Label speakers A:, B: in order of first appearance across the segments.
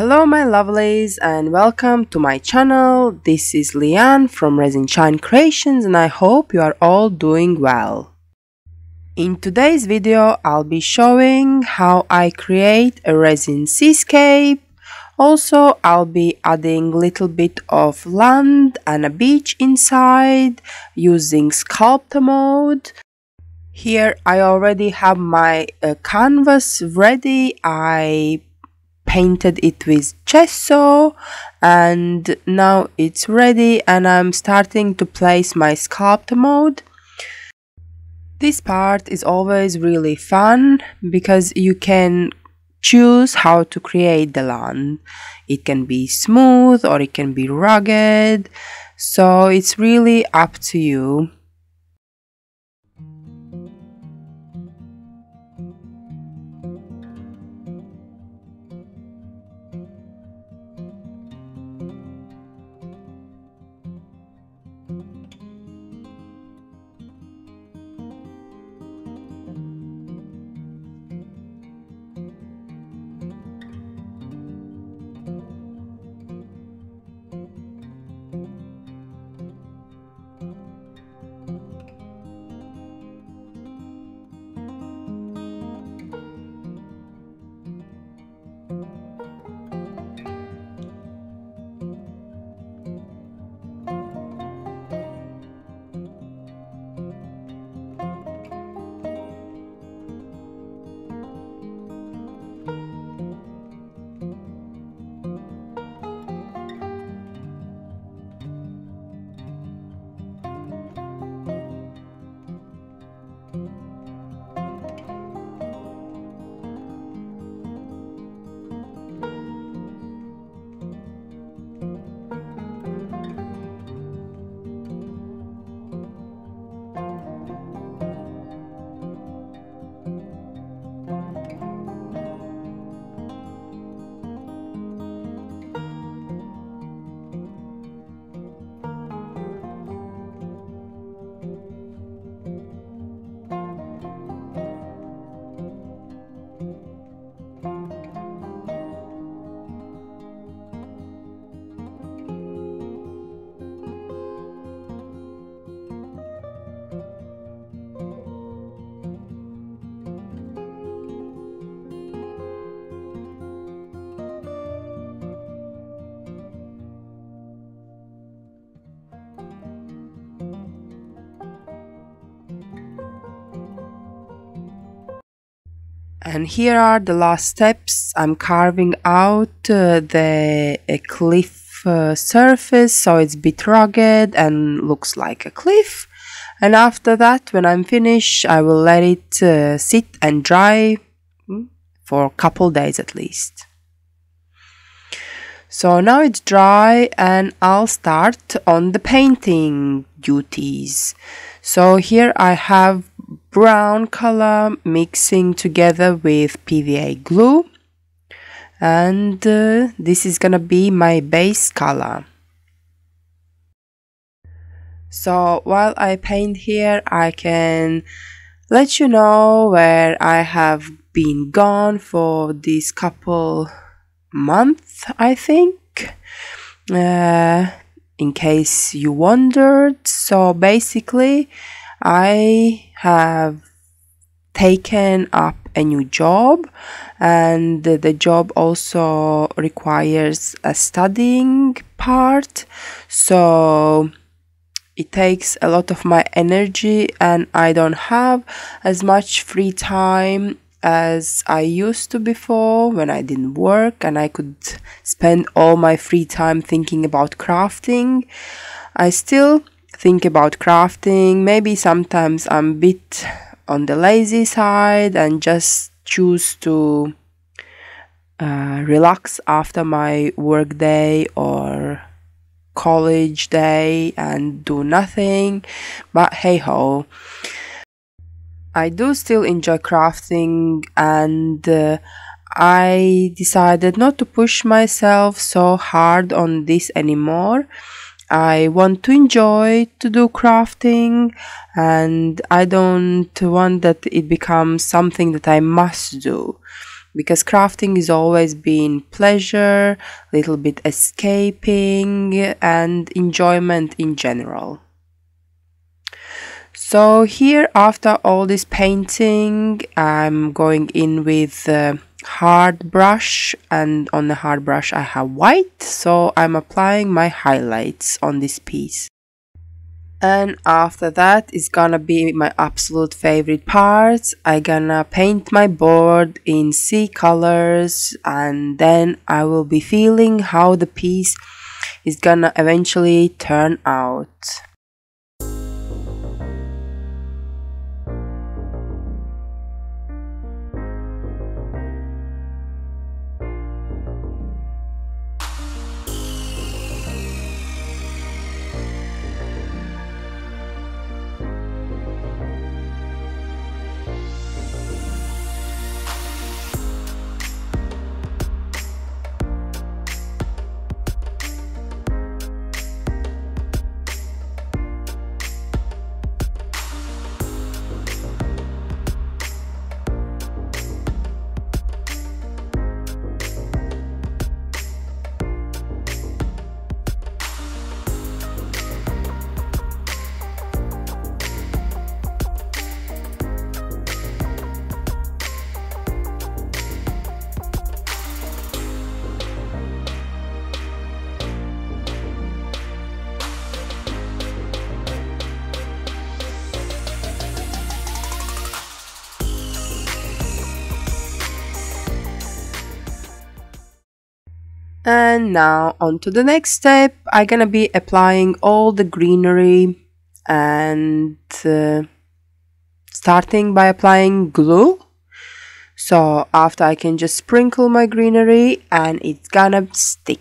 A: Hello my lovelies and welcome to my channel. This is Liane from Resin Shine Creations and I hope you are all doing well. In today's video I'll be showing how I create a resin seascape. Also I'll be adding little bit of land and a beach inside using Sculptamold. Here I already have my uh, canvas ready. I painted it with gesso and now it's ready and I'm starting to place my Sculptamold. This part is always really fun because you can choose how to create the land. It can be smooth or it can be rugged, so it's really up to you. And here are the last steps. I'm carving out uh, the cliff uh, surface so it's a bit rugged and looks like a cliff. And after that when I'm finished I will let it uh, sit and dry hmm, for a couple days at least. So now it's dry and I'll start on the painting duties. So here I have brown color mixing together with PVA glue. And uh, this is gonna be my base color. So while I paint here I can let you know where I have been gone for this couple months I think. Uh, in case you wondered. So basically I have taken up a new job and the job also requires a studying part so it takes a lot of my energy and I don't have as much free time as I used to before when I didn't work and I could spend all my free time thinking about crafting. I still think about crafting. Maybe sometimes I'm a bit on the lazy side and just choose to uh, relax after my work day or college day and do nothing. But hey ho. I do still enjoy crafting and uh, I decided not to push myself so hard on this anymore I want to enjoy to do crafting and I don't want that it becomes something that I must do. because crafting is always been pleasure, little bit escaping and enjoyment in general. So here after all this painting I'm going in with uh, hard brush and on the hard brush I have white so I'm applying my highlights on this piece. And after that is gonna be my absolute favorite part. I gonna paint my board in sea colors and then I will be feeling how the piece is gonna eventually turn out and now on to the next step. I'm gonna be applying all the greenery and uh, starting by applying glue. So after I can just sprinkle my greenery and it's gonna stick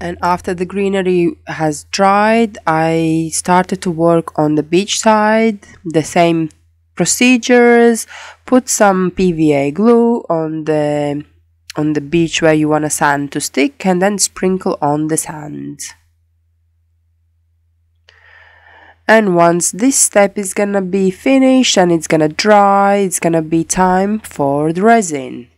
A: and after the greenery has dried I started to work on the beach side the same procedures put some PVA glue on the on the beach where you want a sand to stick and then sprinkle on the sand. And once this step is gonna be finished and it's gonna dry it's gonna be time for the resin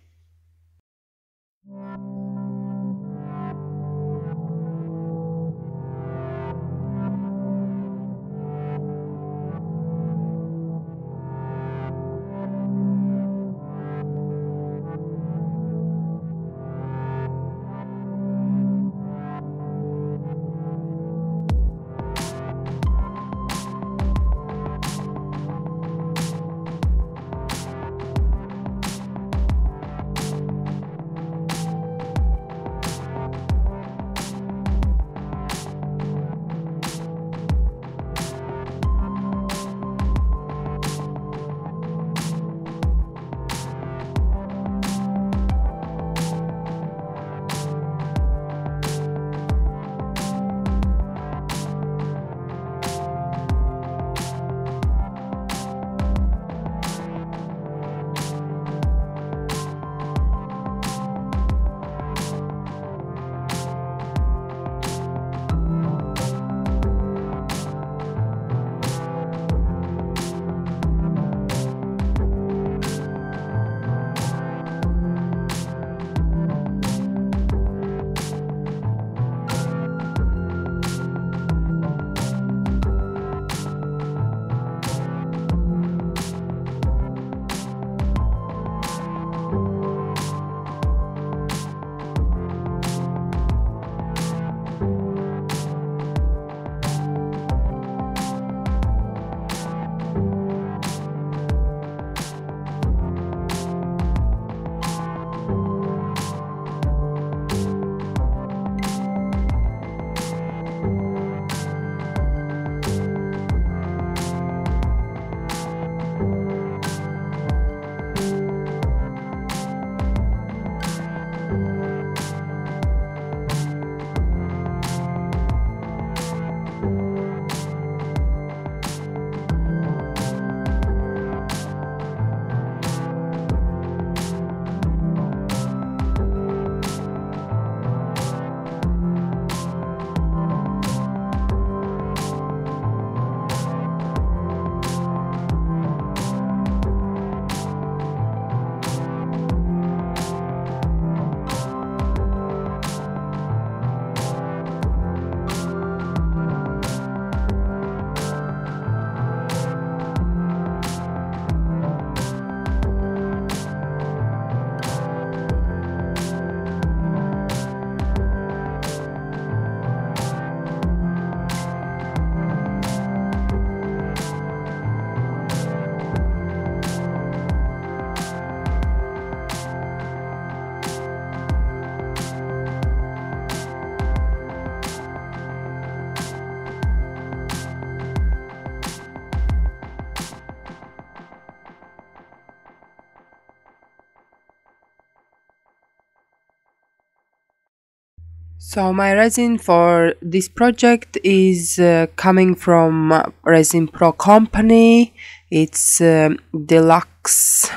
A: So my resin for this project is uh, coming from uh, Resin Pro company. It's um, Deluxe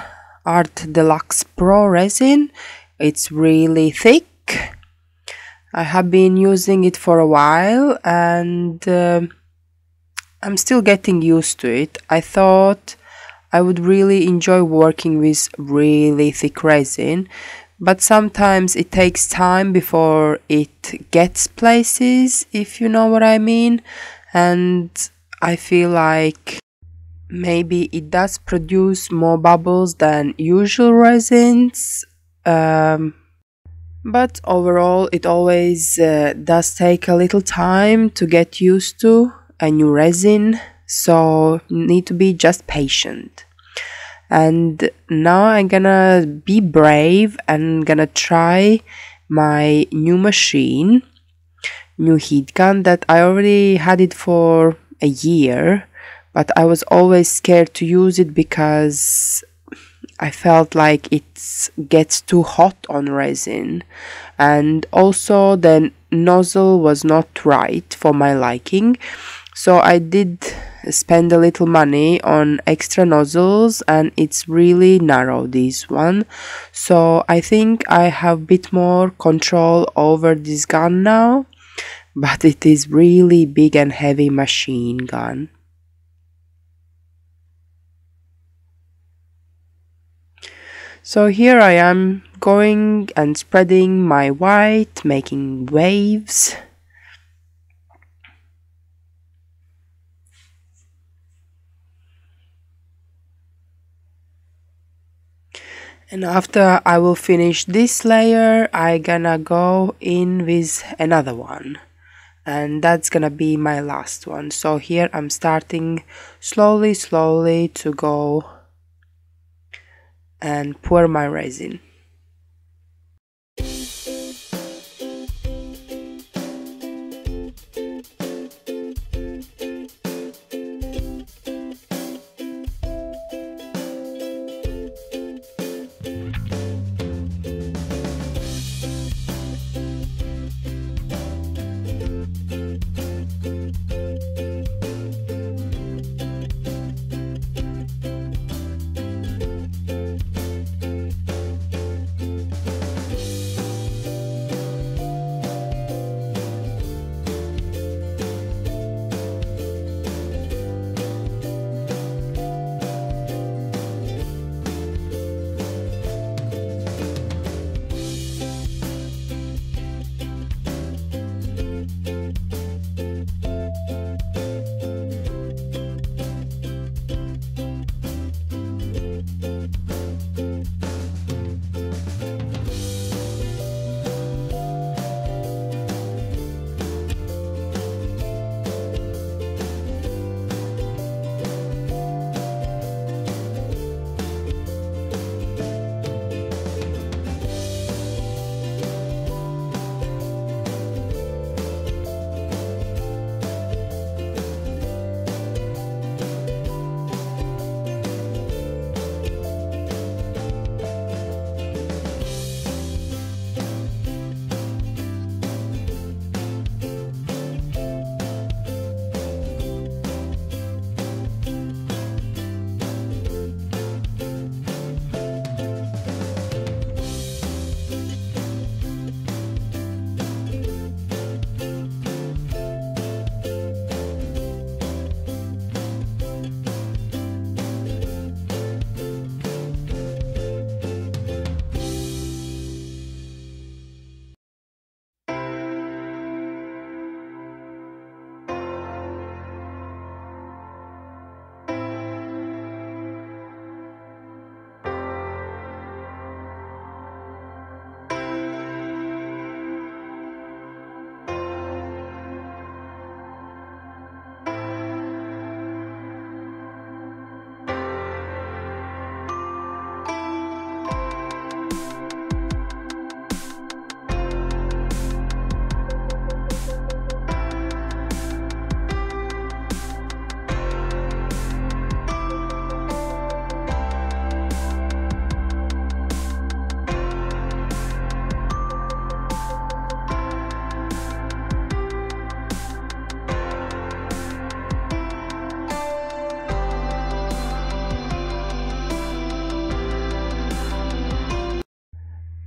A: Art Deluxe Pro resin. It's really thick. I have been using it for a while and uh, I'm still getting used to it. I thought I would really enjoy working with really thick resin but sometimes it takes time before it gets places if you know what I mean. And I feel like maybe it does produce more bubbles than usual resins um, but overall it always uh, does take a little time to get used to a new resin. So you need to be just patient and now I'm gonna be brave and gonna try my new machine new heat gun that I already had it for a year but I was always scared to use it because I felt like it gets too hot on resin. And also the nozzle was not right for my liking. So I did spend a little money on extra nozzles and it's really narrow this one so I think I have a bit more control over this gun now but it is really big and heavy machine gun So here I am going and spreading my white, making waves. And after I will finish this layer I gonna go in with another one. And that's gonna be my last one. So here I'm starting slowly slowly to go and pour my resin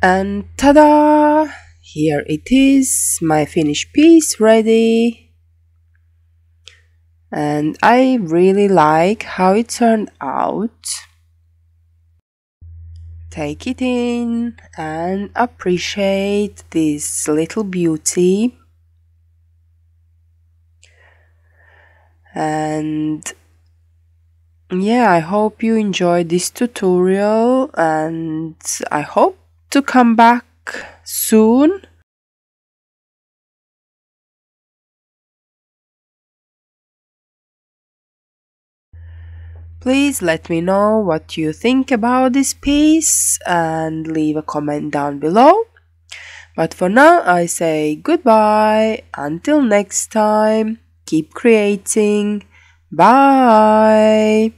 A: And ta-da! Here it is, my finished piece ready. And I really like how it turned out. Take it in and appreciate this little beauty. And yeah, I hope you enjoyed this tutorial and I hope to come back soon. Please let me know what you think about this piece and leave a comment down below. But for now, I say goodbye. Until next time, keep creating. Bye.